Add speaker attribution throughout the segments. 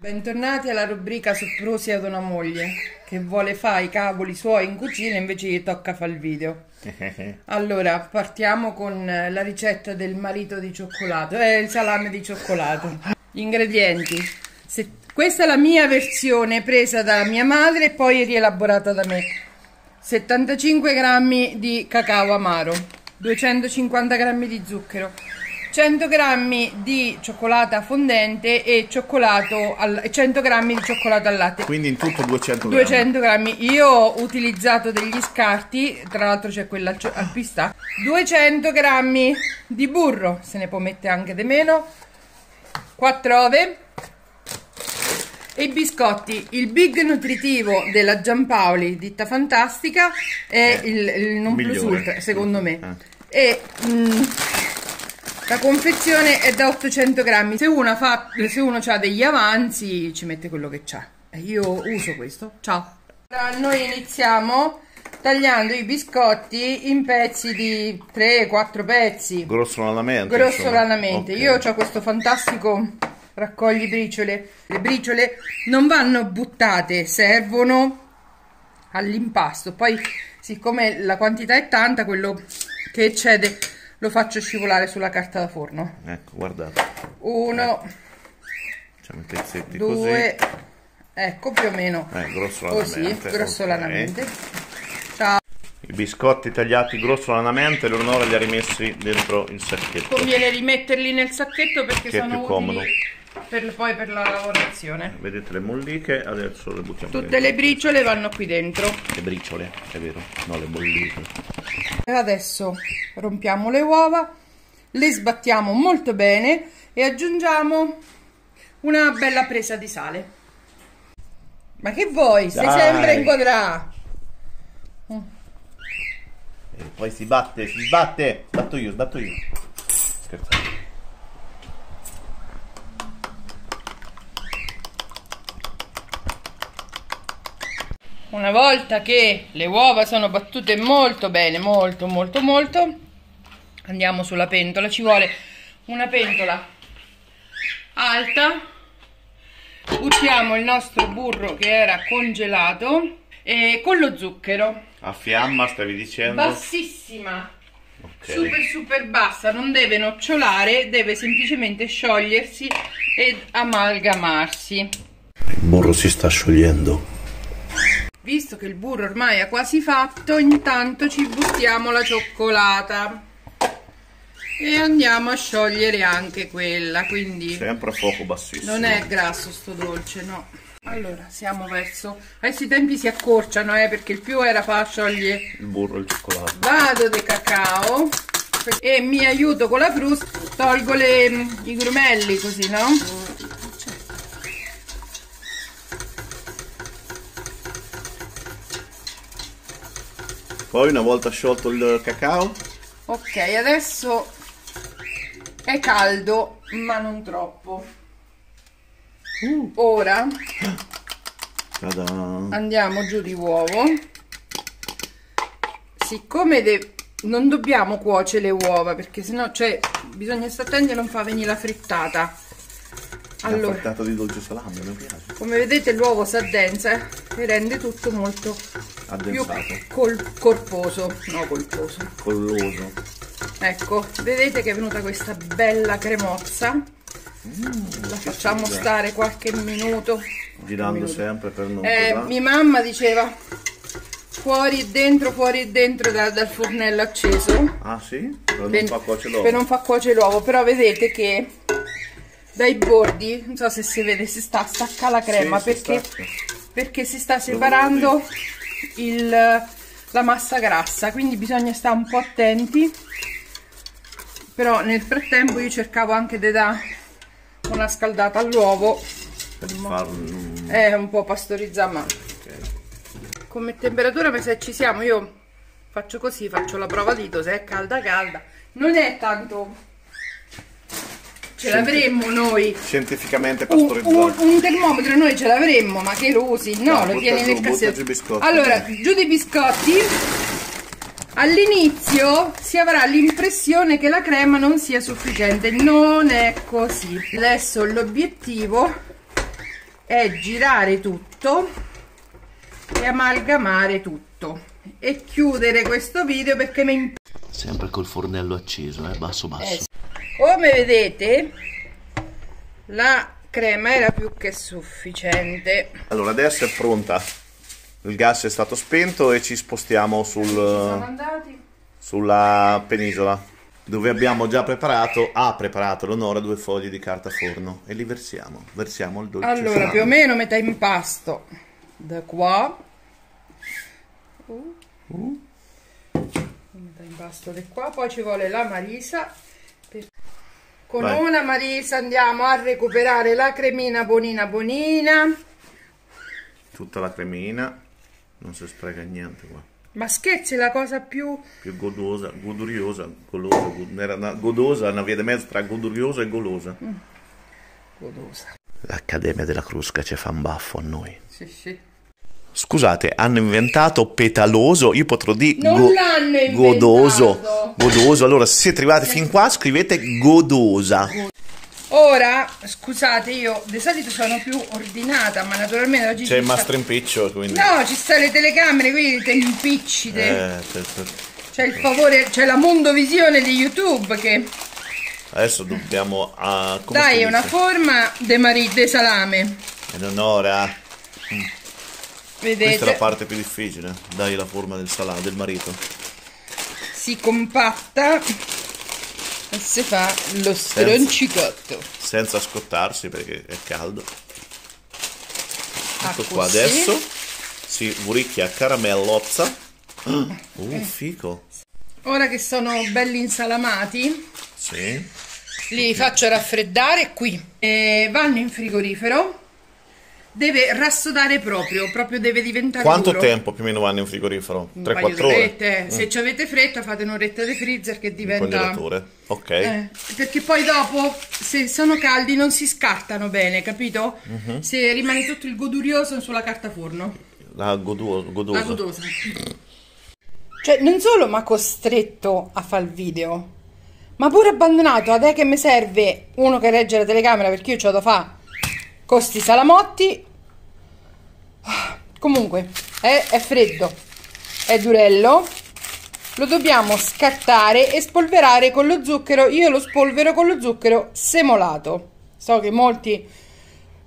Speaker 1: Bentornati alla rubrica Soprusi ad una moglie che vuole fare i cavoli suoi in cucina invece gli tocca fare il video. Allora, partiamo con la ricetta del marito di cioccolato, eh, il salame di cioccolato. Gli ingredienti. Se- questa è la mia versione presa da mia madre e poi rielaborata da me. 75 grammi di cacao amaro, 250 grammi di zucchero, 100 grammi di cioccolata fondente e cioccolato al, e 100 grammi di cioccolato al latte.
Speaker 2: Quindi in tutto 200 grammi.
Speaker 1: 200 grammi. Io ho utilizzato degli scarti, tra l'altro c'è quella al, al pistacchio. 200 grammi di burro, se ne può mettere anche di meno. 4 ove. E i biscotti. Il big nutritivo della Giampaoli, ditta fantastica, è
Speaker 2: Eh,
Speaker 1: il, il non plus ultra, secondo me.
Speaker 2: Eh.
Speaker 1: E mm, la confezione è da 800 grammi. Se uno, fa, se uno ha degli avanzi, ci mette quello che c'ha. Io uso questo. Ciao. Allora, noi iniziamo tagliando i biscotti in pezzi di 3-4 pezzi.
Speaker 2: Grossolanamente.
Speaker 1: Grossolanamente.
Speaker 2: insomma.
Speaker 1: Io ho questo fantastico raccogli briciole. Le briciole non vanno buttate, servono all'impasto. Poi, siccome la quantità è tanta, quello che eccede lo faccio scivolare sulla carta da forno.
Speaker 2: Ecco, guardate.
Speaker 1: Uno,
Speaker 2: Facciamo i pezzetti
Speaker 1: due, ecco più o meno
Speaker 2: Eh,
Speaker 1: così,
Speaker 2: grossolanamente.
Speaker 1: grossolanamente.
Speaker 2: ok.
Speaker 1: Ciao.
Speaker 2: I biscotti tagliati grossolanamente, Leonora li ha rimessi dentro il sacchetto.
Speaker 1: Conviene rimetterli nel sacchetto perché
Speaker 2: Che è
Speaker 1: sono
Speaker 2: più comodo.
Speaker 1: Per, poi per la lavorazione.
Speaker 2: Vedete le molliche, adesso le buttiamo
Speaker 1: Tutte
Speaker 2: dentro.
Speaker 1: le briciole vanno qui dentro.
Speaker 2: Le briciole, è vero, no le bolliche.
Speaker 1: Adesso rompiamo le uova, le sbattiamo molto bene e aggiungiamo una bella presa di sale. Ma che vuoi? Stai
Speaker 2: Dai.
Speaker 1: sempre in quadra.
Speaker 2: E poi si batte, si sbatte. Sbatto io, sbatto io. Scherzate.
Speaker 1: Una volta che le uova sono battute molto bene, molto molto molto, andiamo sulla pentola. Ci vuole una pentola alta. Buttiamo il nostro burro che era congelato e con lo zucchero.
Speaker 2: A fiamma stavi dicendo?
Speaker 1: Bassissima.
Speaker 2: Ok.
Speaker 1: super super bassa, non deve nocciolare, deve semplicemente sciogliersi ed amalgamarsi.
Speaker 2: Il burro si sta sciogliendo.
Speaker 1: Visto che il burro ormai è quasi fatto, intanto ci buttiamo la cioccolata e andiamo a sciogliere anche quella, quindi
Speaker 2: Sempre a fuoco bassissimo.
Speaker 1: non è grasso sto dolce, no. Allora, siamo verso... Adesso i tempi si accorciano, eh, perché il più era far sciogliere
Speaker 2: Il burro e il cioccolato.
Speaker 1: vado di cacao e mi aiuto con la frusta tolgo le, i grumelli così no
Speaker 2: Poi una volta sciolto il cacao,
Speaker 1: ok adesso è caldo ma non troppo. Ora
Speaker 2: tada.
Speaker 1: andiamo giù di uovo. Siccome non dobbiamo cuocere le uova perché sennò cioè bisogna stare attenti a non far venire la frittata allora
Speaker 2: di dolce salame, mi piace.
Speaker 1: Come vedete l'uovo si addensa e rende tutto molto più
Speaker 2: Addensato,
Speaker 1: col- corposo, no colposo.
Speaker 2: colloso.
Speaker 1: Ecco, vedete che è venuta questa bella cremozza. La facciamo
Speaker 2: figa.
Speaker 1: stare qualche minuto.
Speaker 2: Girando
Speaker 1: Minuto.
Speaker 2: sempre per non
Speaker 1: Eh, mia mamma diceva fuori e dentro, fuori e dentro da- dal fornello acceso
Speaker 2: Ah sì? Per
Speaker 1: per,
Speaker 2: non far cuocere l'uovo.
Speaker 1: per non far cuocere l'uovo, però vedete che dai bordi, non so se si vede, si sta a staccare la crema
Speaker 2: Sì, si
Speaker 1: perché,
Speaker 2: stacca.
Speaker 1: perché si sta separando il, la massa grassa, quindi bisogna stare un po' attenti. Però nel frattempo io cercavo anche di dare una scaldata all'uovo,
Speaker 2: Per farlo...
Speaker 1: è un po' pastorizzata, ma come temperatura mi se ci siamo. Io faccio così faccio la prova dito se è calda calda. Non è tanto ce l'avremmo noi.
Speaker 2: Scientificamente
Speaker 1: un,
Speaker 2: pastorizzato.
Speaker 1: un- un termometro noi ce l'avremmo ma che lo usi no,
Speaker 2: No,
Speaker 1: lo tieni
Speaker 2: giù,
Speaker 1: nel cassetto.
Speaker 2: giù i biscotti.
Speaker 1: allora giù dei biscotti. All'inizio si avrà l'impressione che la crema non sia sufficiente. Non è così. Adesso l'obiettivo è girare tutto e amalgamare tutto e chiudere questo video perché mi
Speaker 2: sempre col fornello acceso eh? basso basso. Eh,
Speaker 1: come vedete la crema era più che sufficiente
Speaker 2: allora adesso è pronta il gas è stato spento e ci spostiamo sul, sulla penisola dove abbiamo già preparato ha preparato l'onora due fogli di carta forno e li versiamo versiamo il dolce
Speaker 1: allora salame. più o meno metà impasto da qua uh. Uh. metà impasto da qua poi ci vuole la marisa. Con Vai. una marisa andiamo a recuperare la cremina bonina bonina
Speaker 2: tutta la cremina non si spreca niente qua.
Speaker 1: Ma scherzi, la cosa più...
Speaker 2: Più godosa, goduriosa, golosa, era una, godosa, una via di mezzo tra goduriosa e golosa. Mm.
Speaker 1: Godosa.
Speaker 2: L'Accademia della Crusca ci fa un baffo a noi.
Speaker 1: Sì, sì.
Speaker 2: Scusate, hanno inventato petaloso, io potrò dire
Speaker 1: non go- l'hanno inventato.
Speaker 2: godoso. Godoso. Allora, se siete arrivati fin qua, scrivete godosa.
Speaker 1: Ora, scusate, io di solito sono più ordinata, ma naturalmente oggi
Speaker 2: c'è il mastro impiccio, quindi...
Speaker 1: No, ci stanno le telecamere, quindi te impicci te. Eh, certo. C'è il favore, c'è la mondovisione di YouTube che...
Speaker 2: Adesso dobbiamo... Uh,
Speaker 1: Dai, una forma de, mari, de salame.
Speaker 2: In onore mm. Vedete? Questa è la parte più difficile. Dai la forma del salame, del marito.
Speaker 1: Si compatta e si fa lo stroncicotto.
Speaker 2: senza, senza scottarsi perché è caldo. Ecco qua adesso. Si buricchia caramellozza. Uh fico.
Speaker 1: Ora che sono belli insalamati
Speaker 2: sì.
Speaker 1: li faccio raffreddare qui. E vanno in frigorifero deve rassodare proprio, proprio deve diventare
Speaker 2: Quanto
Speaker 1: duro.
Speaker 2: tempo più o meno vanno in frigorifero? 3-4 ore?
Speaker 1: Mm. Se ci avete fretta fate un'oretta di freezer che diventa...
Speaker 2: Ok.
Speaker 1: Eh, perché poi dopo, se sono caldi, non si scartano bene, capito? -huh. Se rimane tutto il godurioso sulla carta forno.
Speaker 2: La godu godosa.
Speaker 1: La godosa. Cioè, non solo mi ha costretto a fare il video, ma pure abbandonato. Adè che mi serve uno che regge la telecamera perché io ce l'ho da fare con sti salamotti comunque è, è freddo è durello. Lo dobbiamo scartare e spolverare con lo zucchero. Io lo spolvero con lo zucchero semolato. So che molti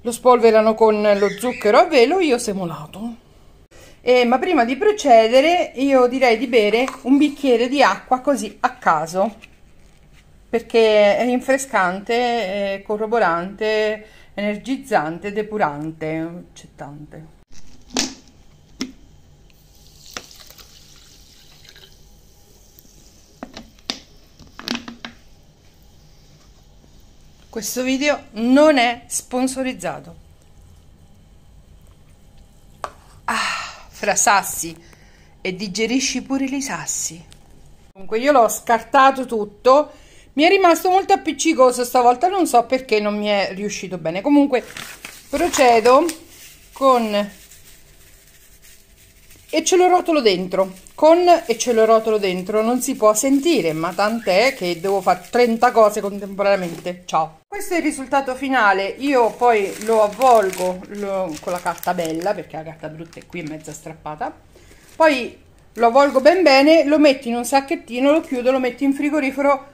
Speaker 1: lo spolverano con lo zucchero a velo io semolato. Eh, ma prima di procedere io direi di bere un bicchiere di acqua così a caso perché è rinfrescante, è corroborante energizzante, depurante, accettante. Questo video non è sponsorizzato. Ah, fra sassi e digerisci pure i sassi. Comunque io l'ho scartato tutto mi è rimasto molto appiccicoso stavolta, non so perché non mi è riuscito bene. Comunque procedo con e ce lo rotolo dentro. Con e ce lo rotolo dentro non si può sentire, ma tant'è che devo fare 30 cose contemporaneamente. Ciao. Questo è il risultato finale. Io poi lo avvolgo lo, con la carta bella, perché la carta brutta è qui mezza strappata. Poi lo avvolgo ben bene, lo metto in un sacchettino, lo chiudo, lo metto in frigorifero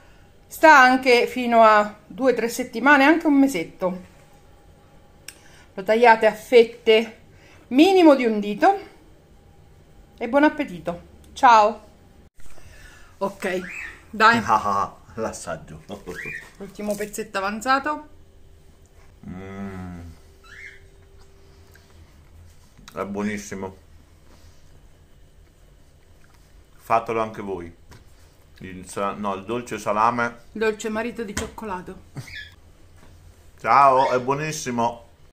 Speaker 1: sta anche fino a due o tre settimane anche un mesetto. Lo tagliate a fette minimo di un dito e buon appetito. Ciao. Ok dai.
Speaker 2: Ah, l'assaggio.
Speaker 1: Ultimo pezzetto avanzato.
Speaker 2: Mm. è buonissimo. Fatelo anche voi il, no, il dolce salame.
Speaker 1: Dolce marito di cioccolato.
Speaker 2: Ciao, è buonissimo.